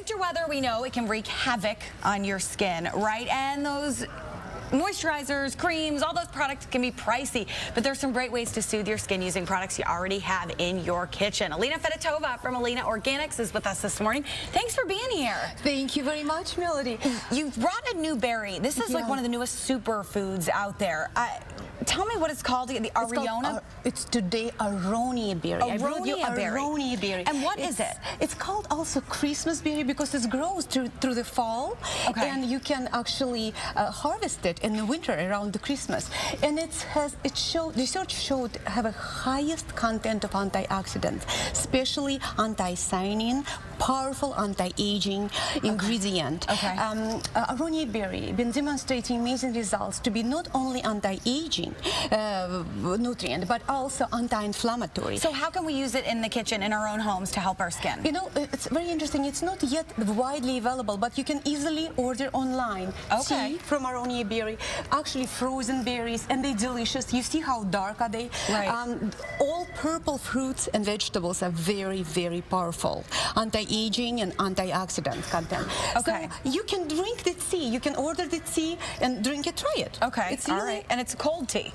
winter weather, we know it can wreak havoc on your skin, right? And those moisturizers, creams, all those products can be pricey, but there's some great ways to soothe your skin using products you already have in your kitchen. Elina Fedotova from Elina Organics is with us this morning. Thanks for being here. Thank you very much, Melody. You brought a new berry. This is yeah. like one of the newest superfoods out there. Uh, tell me what it's called, the? It's, called, it's today Aronia berry. Aronia berry. Aronia berry. And what it's, is it? It's called also Christmas berry because it grows through, through the fall. Okay. And you can actually uh, harvest it in the winter around the Christmas. And it has, it showed, research showed have a highest content of antioxidants, especially anthocyanin, powerful anti-aging ingredient. Okay. Um, uh, Aronia berry been demonstrating amazing results to be not only anti-aging uh, nutrient, but also anti-inflammatory. So how can we use it in the kitchen, in our own homes, to help our skin? You know, it's very interesting. It's not yet widely available, but you can easily order online. Okay. Tea from Aronia berry actually frozen berries and they're delicious. You see how dark are they? Right. Um, all purple fruits and vegetables are very, very powerful. Anti-aging and antioxidant content. Okay. So you can drink the tea. You can order the tea and drink it, try it. Okay. It's all really, right. And it's cold tea.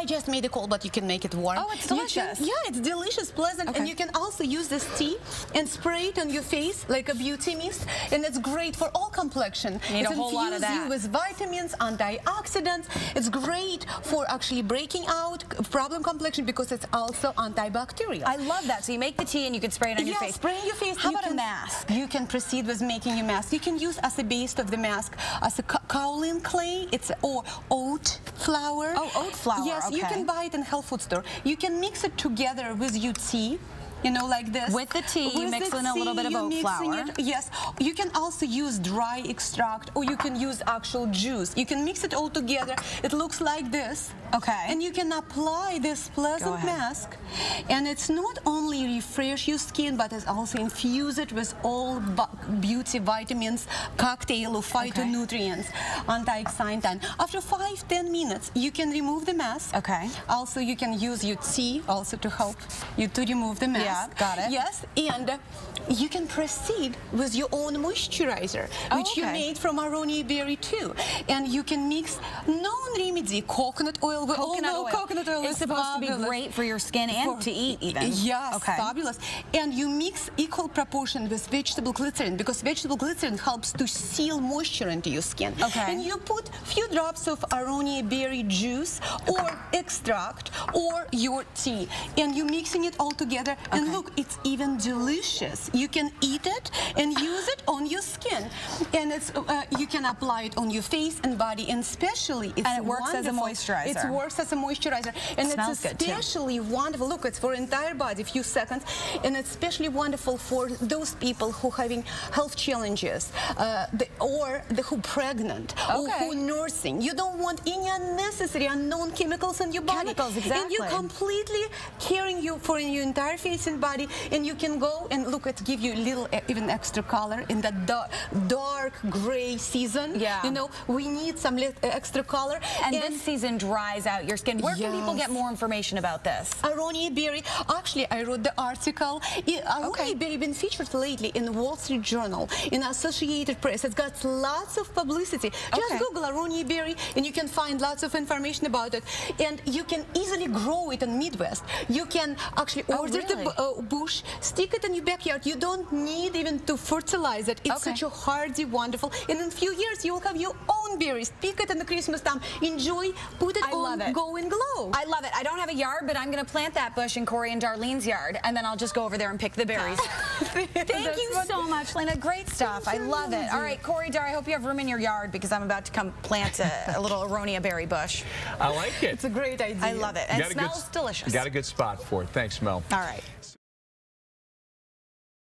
I just made a cold, but you can make it warm. Oh, it's delicious. Can, yeah, it's delicious, pleasant, okay. and you can also use this tea and spray it on your face like a beauty mist, and it's great for all complexion. You need it a whole lot of that. you with vitamins, antioxidants. It's great for actually breaking out problem complexion because it's also antibacterial. I love that. So you make the tea and you can spray it on yeah, your face. spray on your face. How you about can, a mask? You can proceed with making your mask. You can use as a base of the mask as a kaolin clay. It's or oat flour. Oh, oat flour. Yes, okay. you can buy it in health food store. You can mix it together with tea you know, like this. With the tea, you mix in a little bit of oat flour. It, yes. You can also use dry extract or you can use actual juice. You can mix it all together. It looks like this. Okay. And you can apply this pleasant mask. And it's not only refresh your skin, but it's also infuse it with all beauty vitamins, cocktail of phytonutrients, okay. antioxidant. After five, ten minutes, you can remove the mask. Okay. Also, you can use your tea also to help you to remove the mask. Yeah, got it. Yes, and you can proceed with your own moisturizer, oh, which okay. you made from Aronia berry too. And you can mix non-remedy coconut oil. We coconut oil. coconut oil is supposed fabulous. to be great for your skin and for, to eat even. Yes, okay. fabulous. And you mix equal proportion with vegetable glycerin because vegetable glycerin helps to seal moisture into your skin. Okay. And you put few drops of Aronia berry juice or extract or your tea. And you're mixing it all together. Okay. And look, it's even delicious. You can eat it and use it on your skin. And it's uh, you can apply it on your face and body, and especially it's And it works wonderful. as a moisturizer. It works as a moisturizer. And it it's especially wonderful. Look, it's for entire body, a few seconds. And it's especially wonderful for those people who are having health challenges uh, the, or the who pregnant okay. or who nursing. You don't want any unnecessary unknown chemicals in your body. Chemicals, exactly. And you're completely caring you for your entire face and body. And you can go and look at give you a little eh, even extra color in that dark, dark gray season. Yeah. You know, we need some eh, extra color. And, and, this season dries out your skin. Where yes. can people get more information about this? Aronia berry. Actually, I wrote the article. Aronia okay. berry been featured lately in Wall Street Journal, in Associated Press. It's got lots of publicity. Just okay. Google Aronia berry and you can find lots of information about it. And you can easily grow it in Midwest. You can actually oh, order oh, really? the uh, bush, stick it in your backyard. You don't need even to fertilize it. It's okay. such a hardy, wonderful. And in a few years, you will have your own berries. Pick it in the Christmas time. Enjoy. Put it I on. Love it. Go and glow. I love it. I don't have a yard, but I'm going to plant that bush in Corey and Darlene's yard, and then I'll just go over there and pick the berries. Thank you so much, Lena. Great stuff. I love it. All right, Corey, Dar, I hope you have room in your yard because I'm about to come plant a, a little aronia berry bush. I like it. It's a great idea. I love it. And it smells delicious. Got a good spot for it. Thanks, Mel. All right.